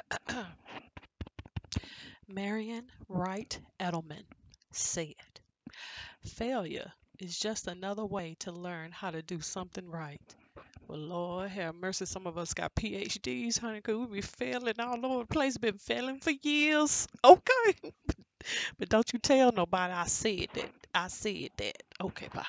Marian Wright Edelman said, Failure is just another way to learn how to do something right. Well, Lord have mercy, some of us got PhDs, honey, because we be failing all over the place, been failing for years. Okay. but don't you tell nobody I said that. I said that. Okay, bye.